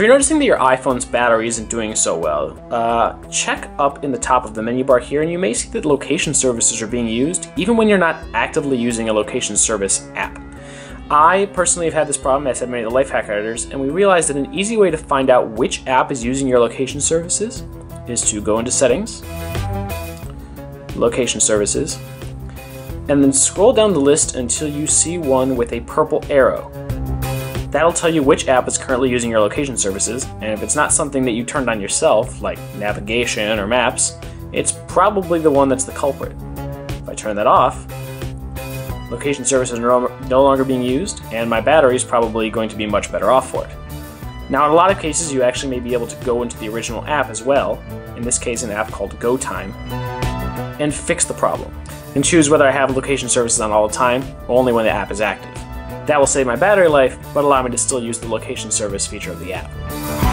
You're noticing that your iPhone's battery isn't doing so well, uh, check up in the top of the menu bar here and you may see that location services are being used even when you're not actively using a location service app. I personally have had this problem, as have many of the Lifehacker editors, and we realized that an easy way to find out which app is using your location services is to go into Settings, Location Services, and then scroll down the list until you see one with a purple arrow. That'll tell you which app is currently using your location services, and if it's not something that you turned on yourself, like navigation or maps, it's probably the one that's the culprit. If I turn that off, location services are no longer being used, and my battery is probably going to be much better off for it. Now, in a lot of cases, you actually may be able to go into the original app as well, in this case, an app called GoTime, and fix the problem, and choose whether I have location services on all the time or only when the app is active. That will save my battery life, but allow me to still use the location service feature of the app.